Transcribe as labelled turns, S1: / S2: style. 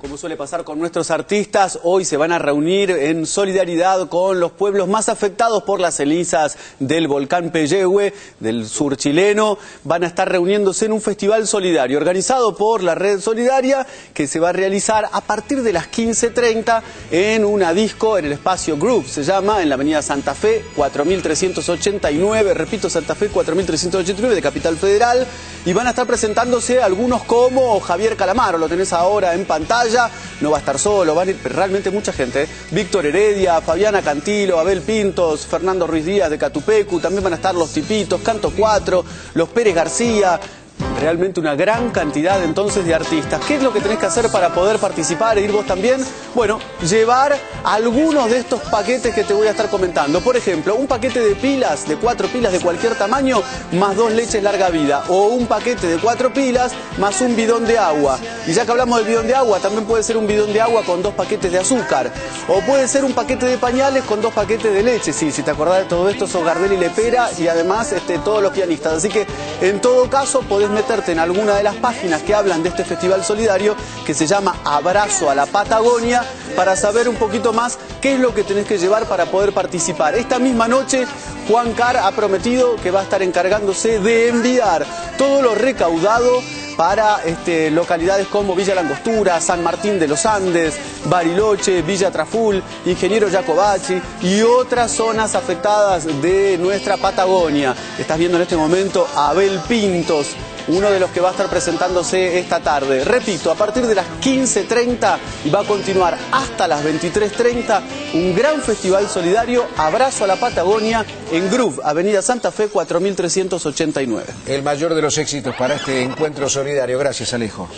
S1: Como suele pasar con nuestros artistas, hoy se van a reunir en solidaridad con los pueblos más afectados por las cenizas del volcán Peyehue, del sur chileno. Van a estar reuniéndose en un festival solidario organizado por la Red Solidaria que se va a realizar a partir de las 15.30 en una disco en el espacio Group. Se llama en la avenida Santa Fe 4389, repito, Santa Fe 4389 de Capital Federal. Y van a estar presentándose algunos como Javier Calamaro, lo tenés ahora en pantalla no va a estar solo, van a ir realmente mucha gente. ¿eh? Víctor Heredia, Fabiana Cantilo, Abel Pintos, Fernando Ruiz Díaz de Catupecu, también van a estar los Tipitos, Canto 4, los Pérez García, realmente una gran cantidad entonces de artistas. ¿Qué es lo que tenés que hacer para poder participar e ir vos también? Bueno, llevar algunos de estos paquetes que te voy a estar comentando. Por ejemplo, un paquete de pilas, de cuatro pilas de cualquier tamaño, más dos leches larga vida. O un paquete de cuatro pilas, más un bidón de agua. Y ya que hablamos del bidón de agua, también puede ser un bidón de agua con dos paquetes de azúcar. O puede ser un paquete de pañales con dos paquetes de leche. Sí, si te acordás de todo esto, son Gardel y Lepera y además este, todos los pianistas. Así que en todo caso podés meter en alguna de las páginas que hablan de este festival solidario que se llama Abrazo a la Patagonia para saber un poquito más qué es lo que tenés que llevar para poder participar. Esta misma noche Juan Car ha prometido que va a estar encargándose de enviar todo lo recaudado para este, localidades como Villa Langostura, San Martín de los Andes, Bariloche, Villa Traful, Ingeniero Jacobacci y otras zonas afectadas de nuestra Patagonia. Estás viendo en este momento a Abel Pintos, uno de los que va a estar presentándose esta tarde. Repito, a partir de las 15.30 y va a continuar hasta las 23.30 un gran festival solidario, Abrazo a la Patagonia, en Groove, Avenida Santa Fe 4389.
S2: El mayor de los éxitos para este encuentro solidario. Gracias, Alejo.